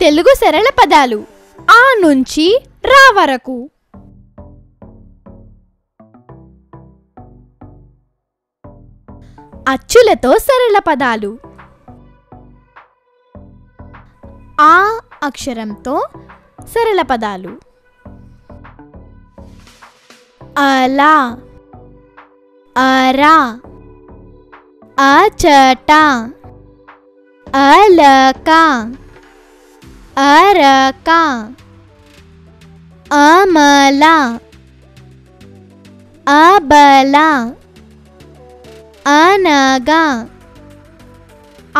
తెలుగు సరళ పదాలు. ఆ నుంచి రా వరకు. అచ్చులతో సరళ పదాలు. ఆ అక్షరంతో సరళ పదాలు. అలా అరా అచట అలకా. అరక అమల అబల అనగా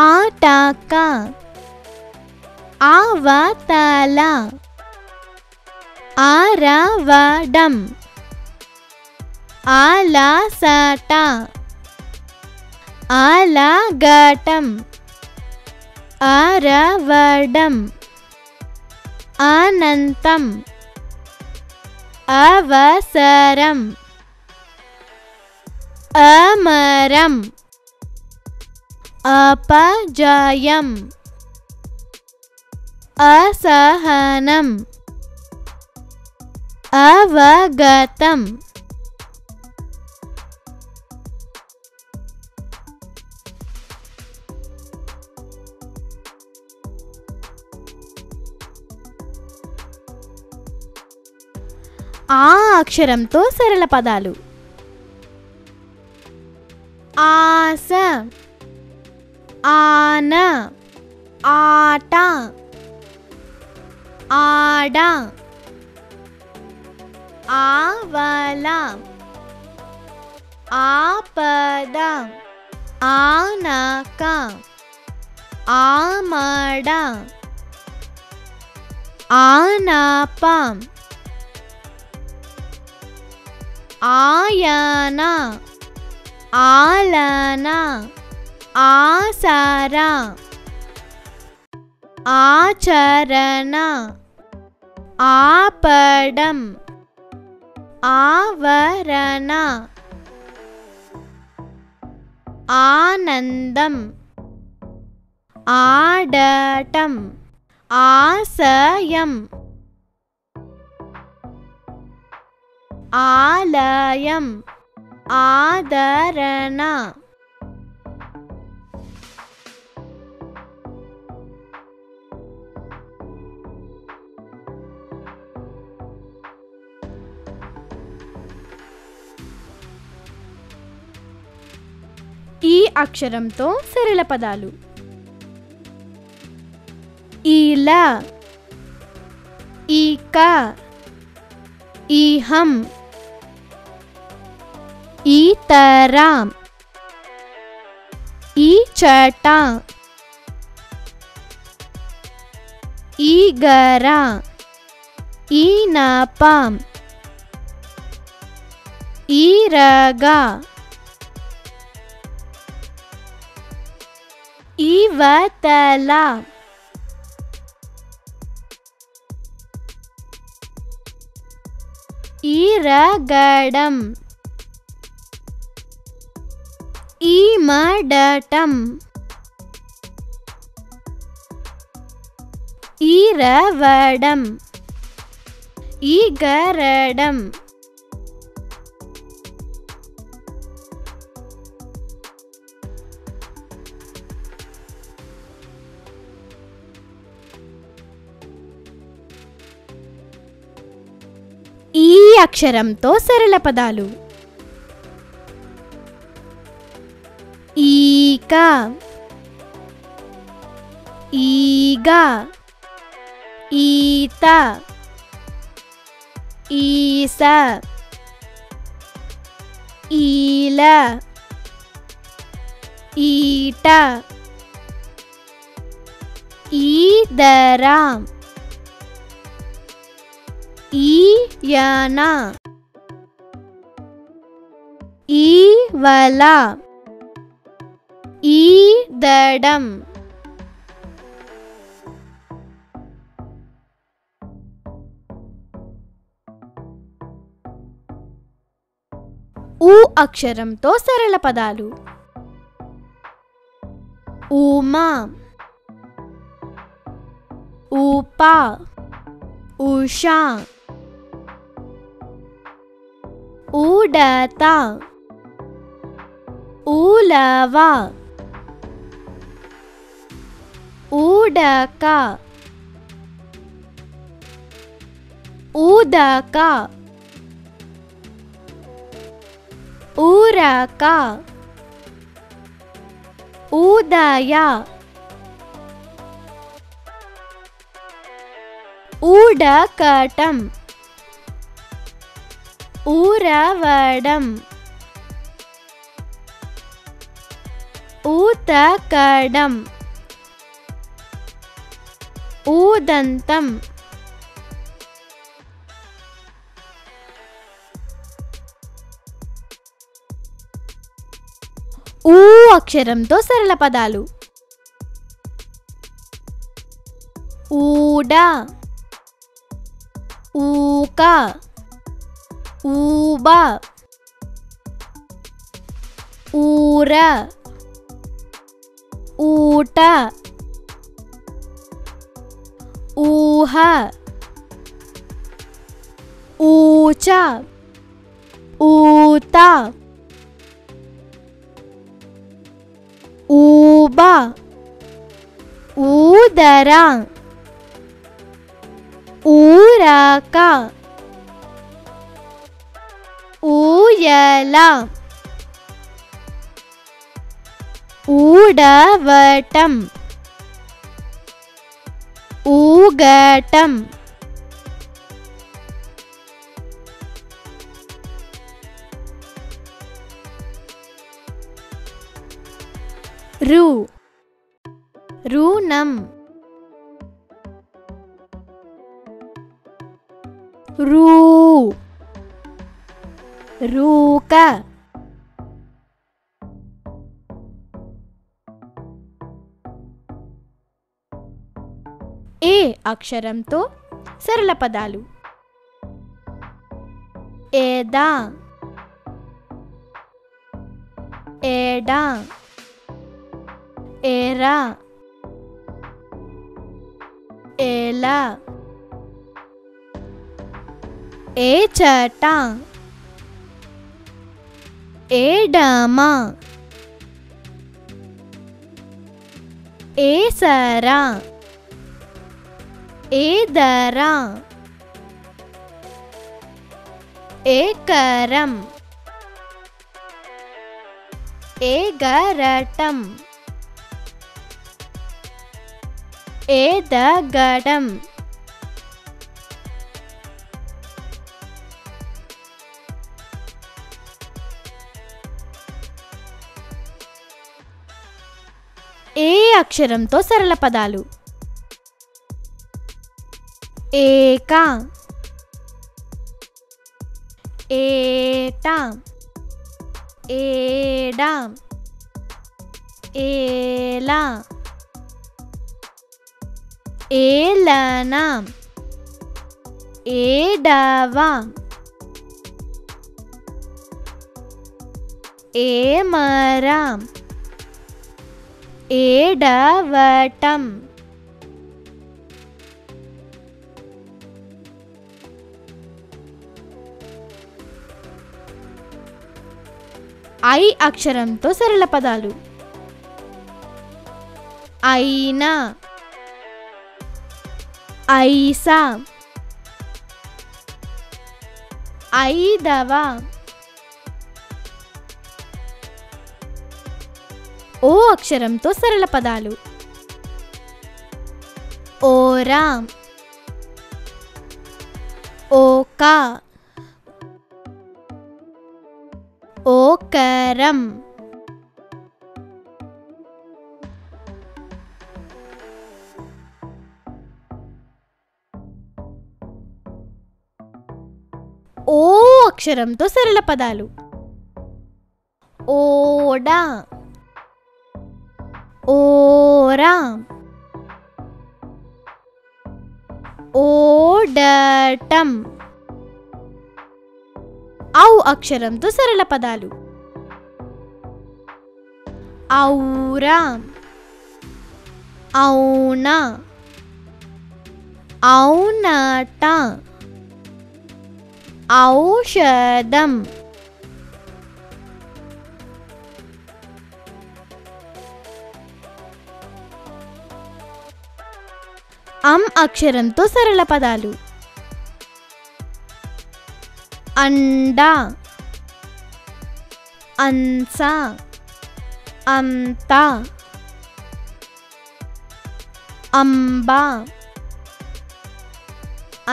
ఆటక ఆవతల ఆరవడం అలసట అలగటం అరవడం अनन्तम् अवसरम्। अमरम। अपजयम्। असहनम्। अवगतम्। ఆ అక్షరంతో సరళ పదాలు. ఆస ఆన ఆట ఆడ ఆవల ఆపద ఆనక ఆమడ ఆనాపం ఆయన ఆలన ఆసార ఆచరణ ఆపడం ఆవరణ ఆనందం ఆడటం ఆశయం ఆలయం ఆదరణ. ఈ అక్షరంతో సరళ పదాలు. ఈల ఈక ఈహం. ఈతర ఈచట ఈగర ఈనప ఈరగా ఈవతల. ఈరగడం ఈమడటం ఈరవడం. ఈగరడం. ఈ అక్షరంతో సరళ పదాలు. ఈక ఈగ ఈత ఈస ఈల ఈట ఈదర ఈయన ఈవల దడం ఊ అక్షరంతో సరళ పదాలు. ఊమా. ఊపా. ఉషా. ఊడత. ఊలవా. ఊడక. ఊదక. ఊరక. ఊదయ. ఊడకటం. ఊరవడం. ఊతకడం. ఊదంతం. ఊ అక్షరంతో సరళ పదాలు. ఊడ. ఊక. ఊబ. ఊర. ఊట. ऊहा ऊँचा ऊता ऊबा ऊदरा ऊराका ऊयला ऊडवटम। ఊగటం రు రుణం రూ రూక ఏ అక్షరంతో సరళ పదాలు? ఏదా ఏడా ఏరా ఏలా ఏ చట ఏడమా సరా ఏదరా? ఏకరం. ఏగరటం. ఏదగడం. ఏ అక్షరంతో సరళ పదాలు? ඒකං. ඒටං ඒඩම්. ඒලා. ඒලනම්. ඒඩවම්. ඒමරම්. ඒඩවටම්. ఐ అక్షరంతో సరళ పదాలు. అయినా ఐసా. ఐదవ. ఓ అక్షరంతో సరళ పదాలు. ఓరా. ఓకా. ఓకరం. ఓ అక్షరంతో సరళ పదాలు. ఓడా. ఓరా. ఓడటం. ఔ అక్షరంతో సరళ పదాలు. ఔరా. అవునా అవునట ఔషధం. అం అక్షరంతో సరళ పదాలు. అండా అంస అంత అంబ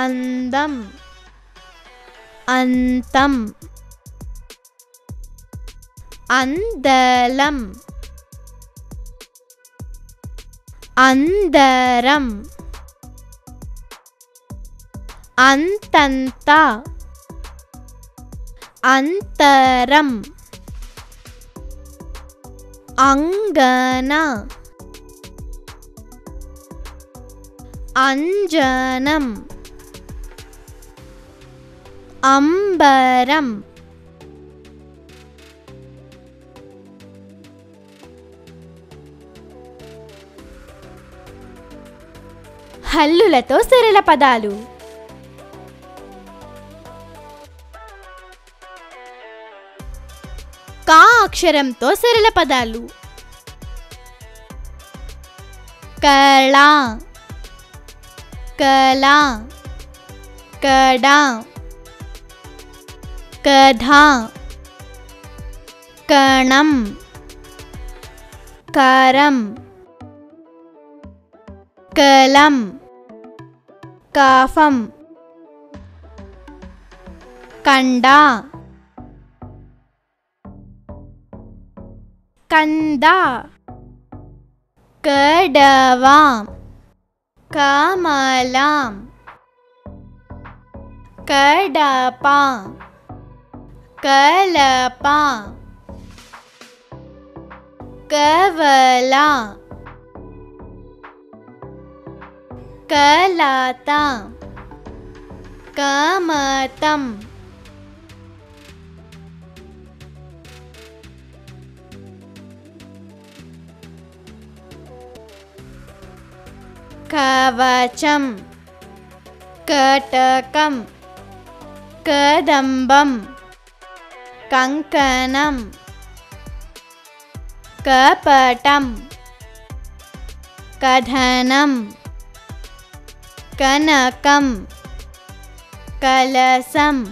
అందం అంతం అందలం అందరం అంతంత. అంతరం. అంగన. అంజనం. అంబరం. హల్లులతో సరళ పదాలు. అక్షరంతో సరళ పదాలు కళ కళ కడ కథ కణం కరం కలం కాఫం కండ कंदा कडवाम कमलाम कडपा कलपाम कवला कलाताम कमतम कवचं कटकं कदम्बं कङ्कणं कपटं कधनं कनकं कलसं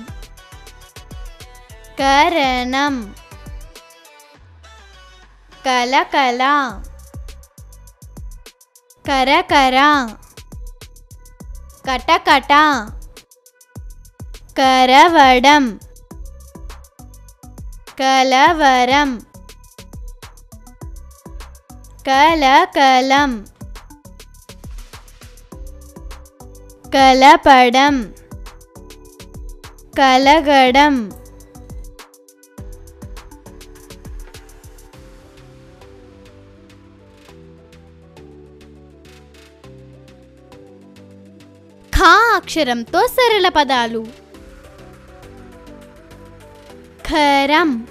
करणं कलकला। கர கரா. கட்டகட்டா கரவடம். கலவரம். கலகலம். கலபடம். கலகடம். అక్షరంతో సరళ పదాలు. ఖరం.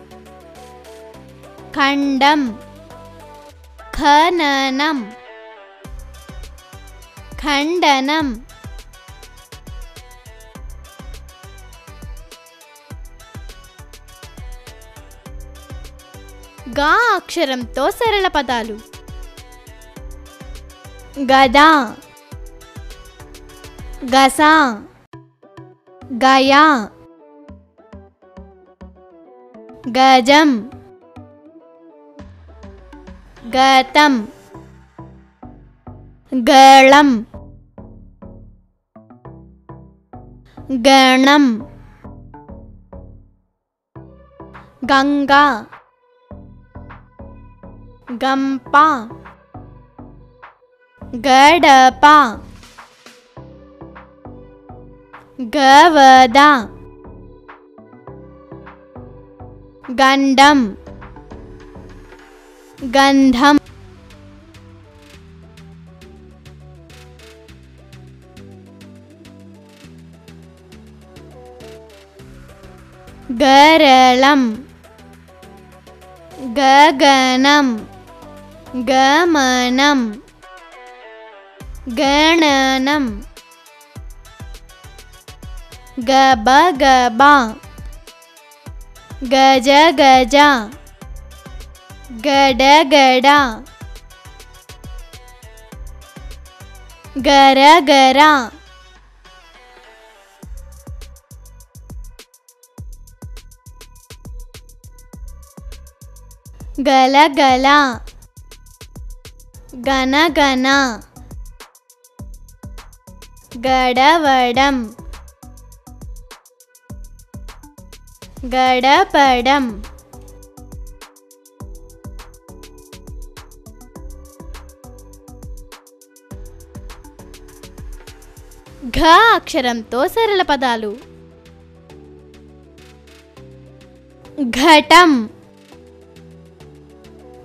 ఖండం. ఖననం. ఖండనం. గా అక్షరంతో సరళ పదాలు. గదా. गसा गया गजं गतं गणं गङ्गा गम्पा गडपा गवदा। गण्डं गन्धम्। गरलं गगनं गमनं गणनं गब गबा गज गजा गड गडा गर गरा गल गला गण गण गडवडम। గడపడం. ఘ అక్షరంతో సరళ పదాలు. ఘటం.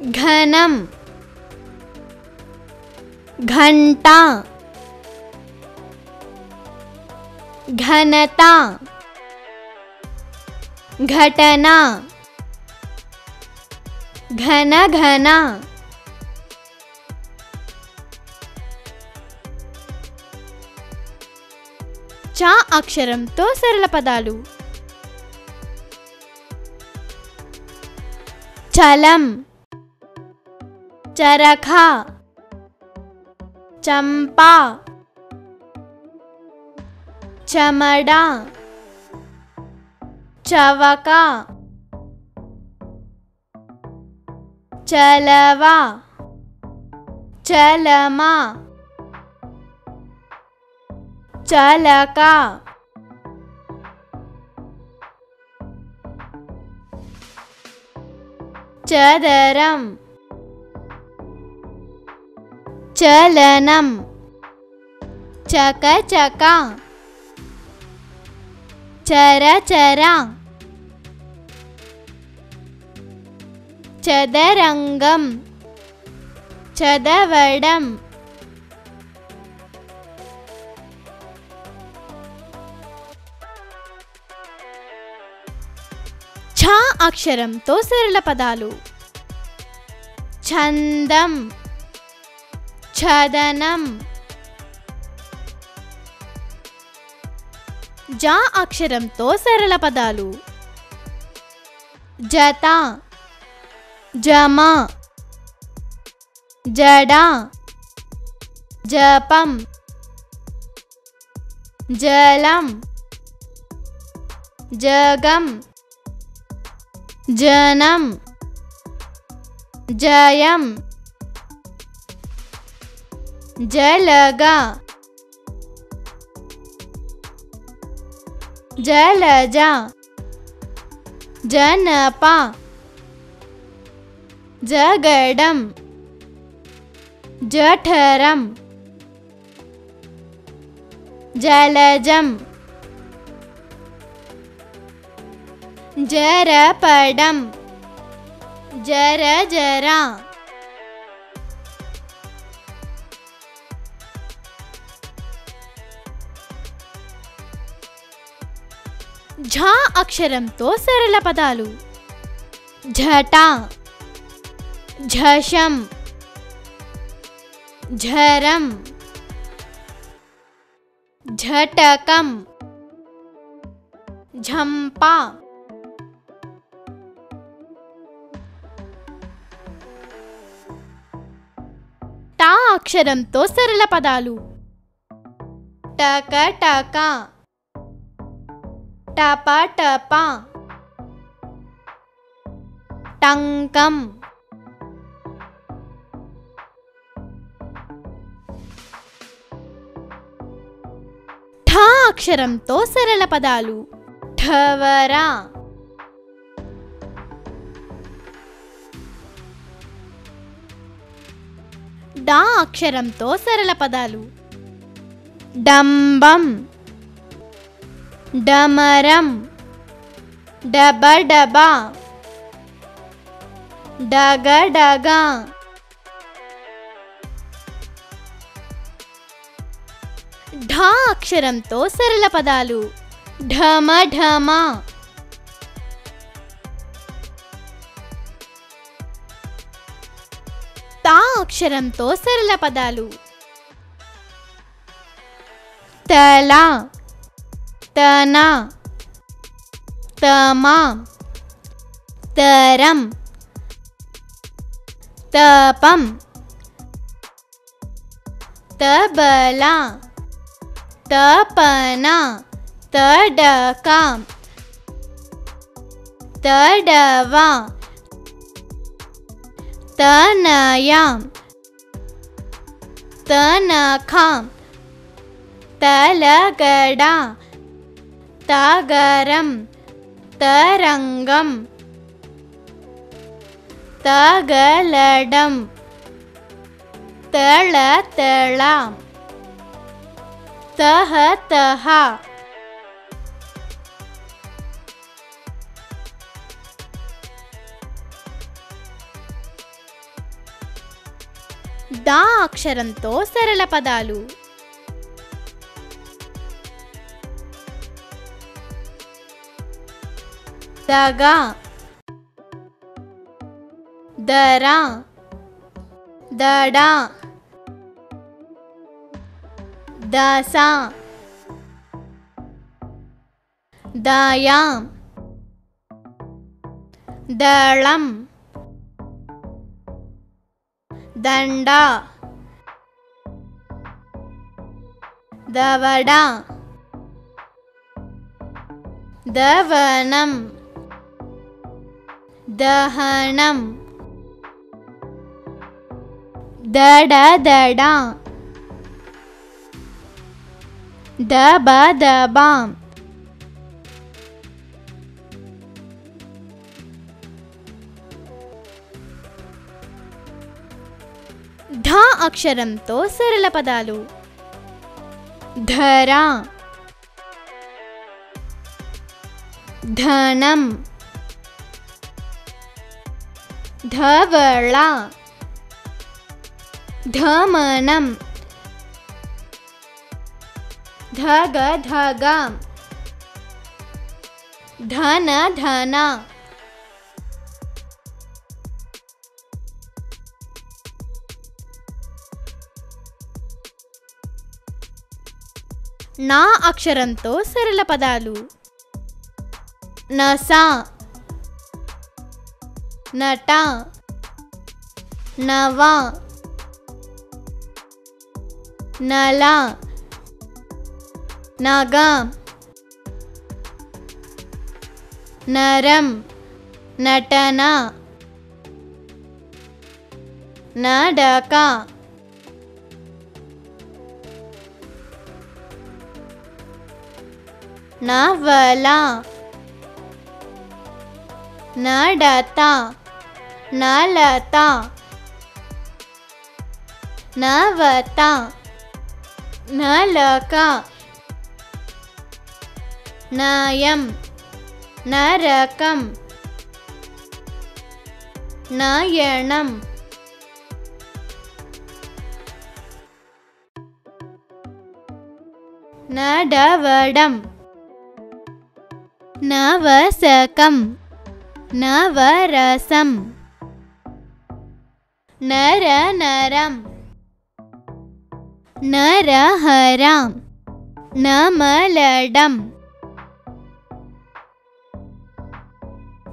ఘనం. ఘంటా. ఘనత. ఘటన. ఘన ఘన. చా అక్షరంతో సరళ పదాలు. చలం. చరఖ. చంపా. చమడా. చవక చలవా చలమా చలక చదరం చలనం చక చక చదరంగం చదవడం. ఛ అక్షరంతో సరళ పదాలు. ఛందం చదనం జా అక్షరంతో సరళ పదాలు. జత जमा जडा जपम जलम जगम जनम जयम जलगा जलजा जनपा జగడం జఠరం జలజం జరపడం జర జరా ఝ అక్షరంతో సరళ పదాలు. ఝటా ఝషం ఝరం ఝటకం ఝంపా. టా అక్షరంతో సరళ పదాలు. టక టక టప టప టంకం. అక్షరంతో సరళ పదాలు. ఠవర. డా అక్షరంతో సరళ పదాలు. డంబం. డమరం. డబ డబా. డగ డగ. ఢా అక్షరంతో సరళ పదాలు. ఢమ ఢమ. తా అక్షరంతో సరళ పదాలు. తల తన తమ. తరం తపం. తబల. तपना तडकां तडवा तनयां तनखां तलगडा तगरं तरङ्गं तगलडं तळतळाम्। తళతళ తహతహ దా అక్షరంతో సరళ పదాలు దగ దర దడ दसा। दयां। दलं दण्ड। दवनं। दहनं। दडदडा। దడ దబ దబ. ధ అక్షరంతో సరళ పదాలు. ధర. ధనం. ధవళ. ధమనం. ధగ ధగ ధన ధన నా అక్షరంతో సరళ పదాలు. నస నట నవ నల నగ. నరం. నటన. నడక. నవల. నడత. నలత. నవత. నలక. नयं नरकं नयनम् नडवडं नवसकं नवरसं नरनरं नरहरां नमलडम्। मलडम्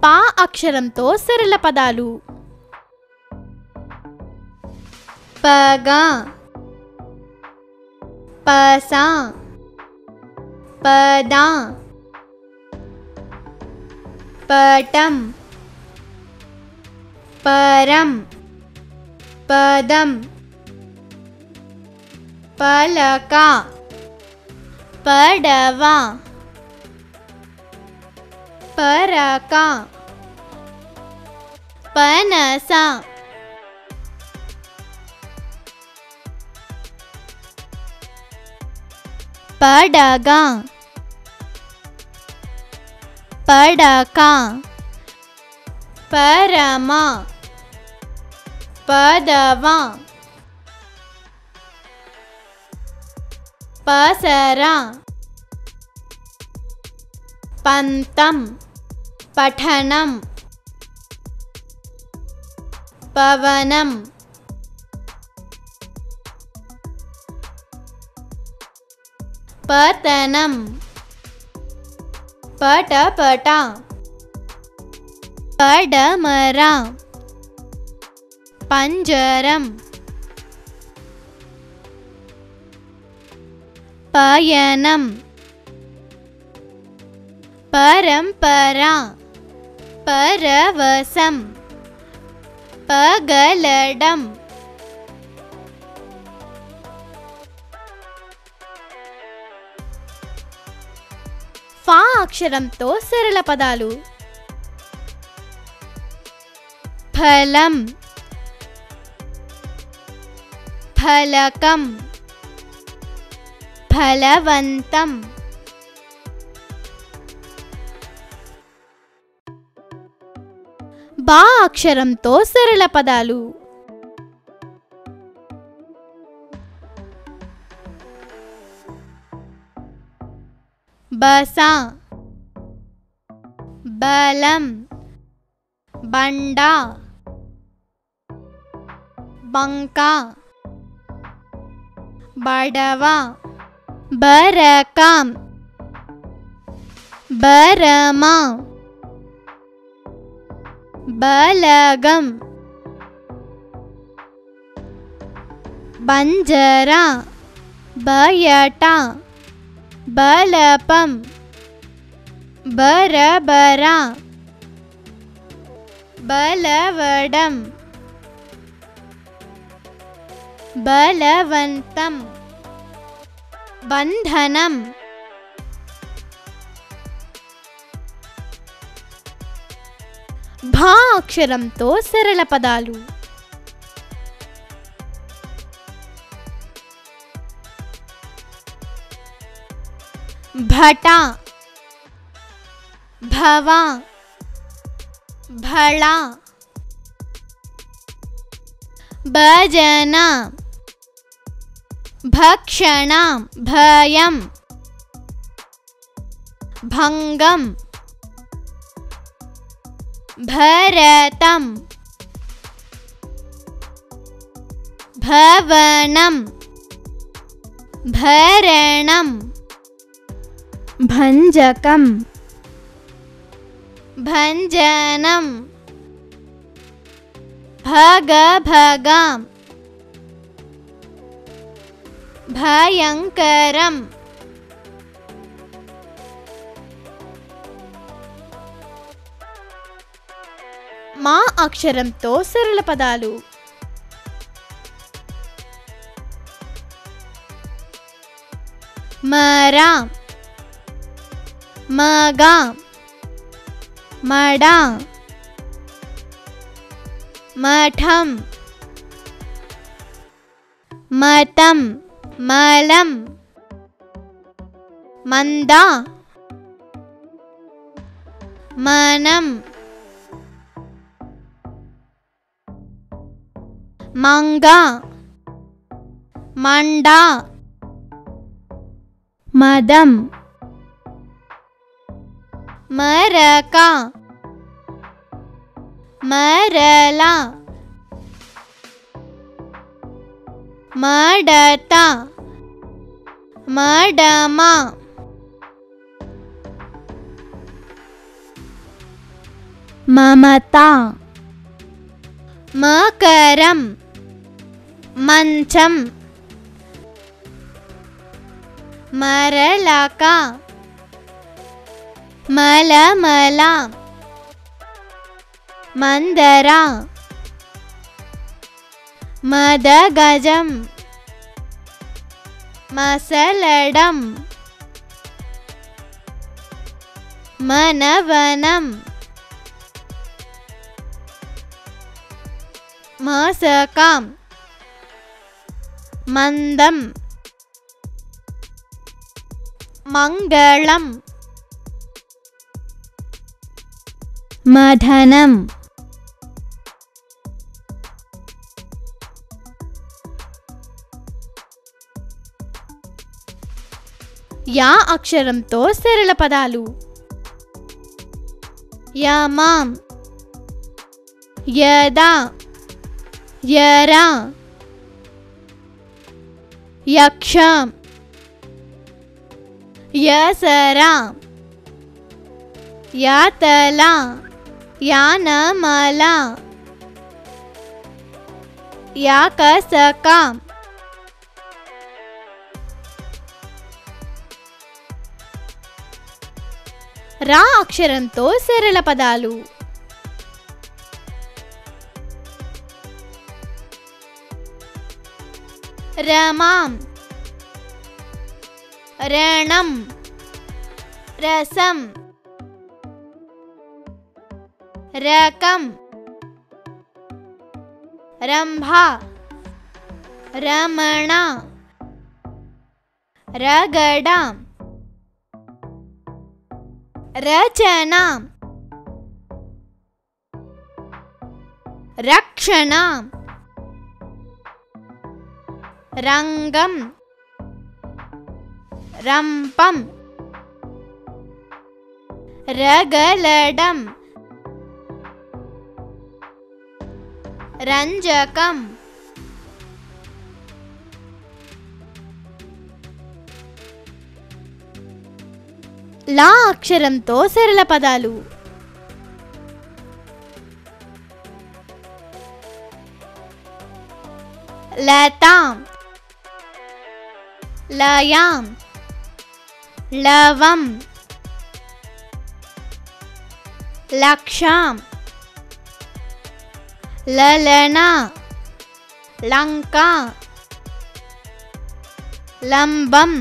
పా అక్షరంతో సరళ పదాలు. పగా పసా పద పటం పరం పదం పలక పడవ. ಪರಕ ಪನಸ ಪಡಗ ಪಡಕ ಪರಮ ಪದವ ಪಸರ पन्तं पठनं पवनं पतनं पटपटा पडमरा पञ्जरं पयनम् పరంపర పరవశం పగలడం ఫా అక్షరంతో సరళ పదాలు ఫలం ఫలకం ఫలవంతం బా అక్షరంతో సరళ పదాలు. బస. బలం. బండ. బంక. బడవ. బరకం. బరమా. बलगम्। बञ्जरा। बयटा। बलपं बरबरा। बलवडं बलवन्तं। बन्धनं భా అక్షరంతో సరళ పదాలు. భట భవ భళ భజన భక్షణ భయం భంగం. भञ्जकं भञ्जनं भगभगां भयङ्करम्। మా అక్షరంతో సరళ పదాలు. మర మగ మడ మఠం మతం మలం మంద మనం मंगा मंडा मदम मरका मरला मडता मडमा ममता मकरम మంచం మరలక మలమల మందర మదగజం మసలడం మనవనం మసకం మందం మంగళం మధనం యా అక్షరంతో సరళ పదాలు యమాం యదా యరా యక్షం. యసరా. యాతల. యానమల. యాకసక. రా అక్షరంతో సరళ పదాలు. रमां। रणं। रसं। रकं। रम्भा। रमणा। रगडां। रचनाम् रक्षणाम् రంగం రంపం రగలడం రంజకం లా అక్షరంతో సరళ పదాలు. లతాం लयां लवं लक्षां ललना। लङ्का। लम्बं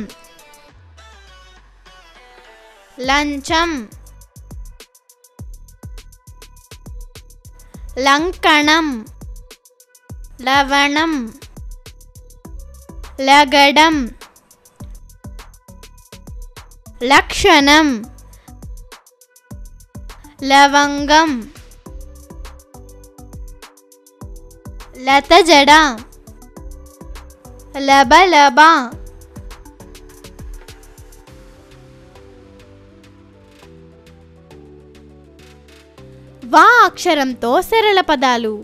लञ्चं लङ्कणं लवणं लगडम्। లక్షణం. లవంగం. లతజడ. లబలబ. వా అక్షరంతో సరళ పదాలు.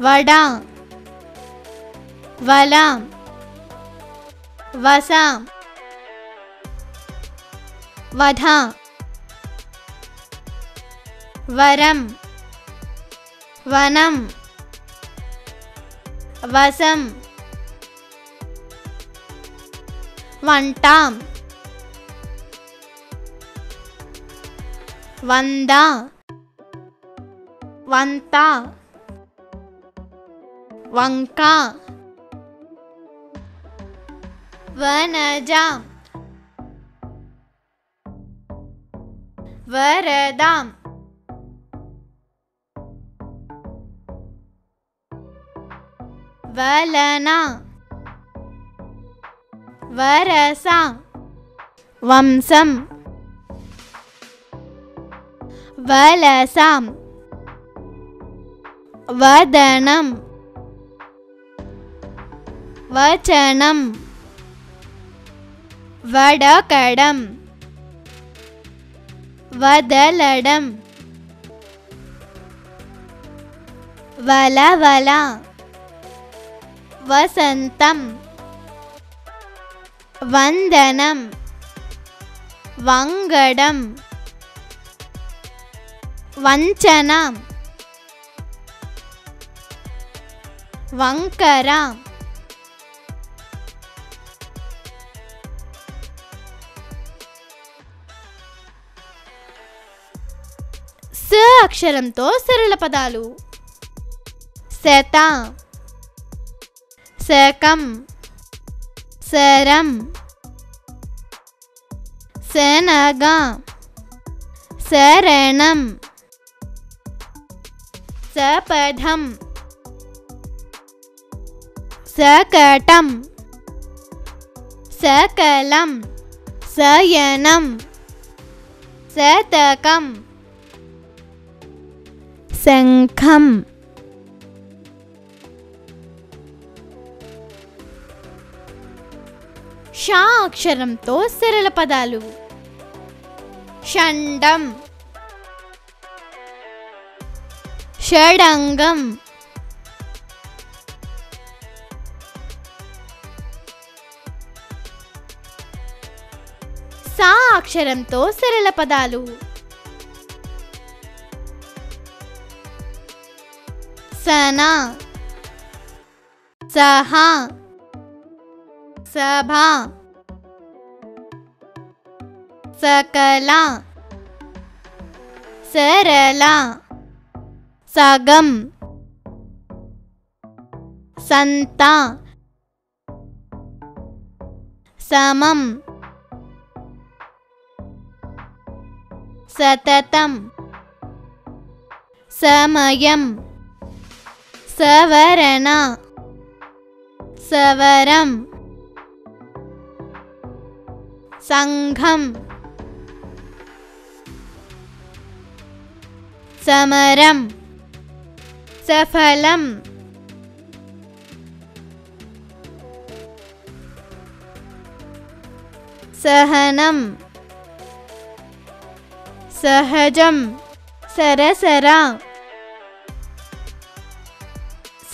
వడ. వల. వస. వధ. వరం. వనం. వసం. వంట. వంద. వంత. వంక. वनजां वरदां वलना वरसां वंसं वलसां वदनं वचनम्। వడకడం వదలడం వలవల వసంతం వందనం వంగడం వంచన వంకర అక్షరంతో సరళ పదాలు. శత శకం శరం శనగ శరణం సపథం సకటం సకలం శయనం శతకం. శంఖం షా అక్షరంతో సరళ పదాలు షండం షడంగం సా అక్షరంతో సరళ పదాలు सना। सहा। सभा। सकला। सरला। सगं सन्ता समं सततं समयम्। सवरण। सवरं सङ्घं समरं सफलं सहनं सहजं सरसरा।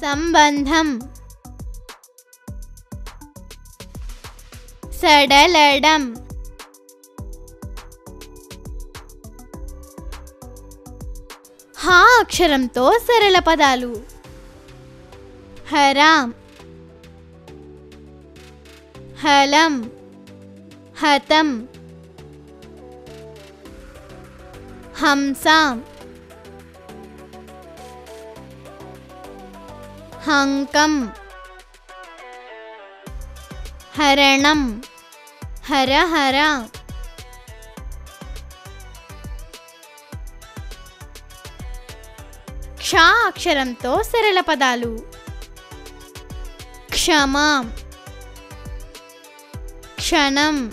సంబంధం. సడలడం. హా అక్షరంతో సరళ పదాలు. హరాం. హలం. హతం. హంసాం. హంకం. హరణం. హరహర. క్ష అక్షరంతో సరళ పదాలు. క్షమా. క్షణం.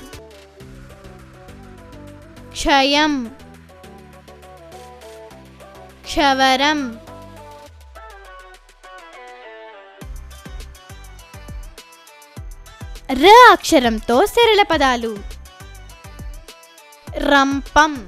క్షయం. క్షవరం. ర అక్షరంతో సరళ పదాలు. రంపం.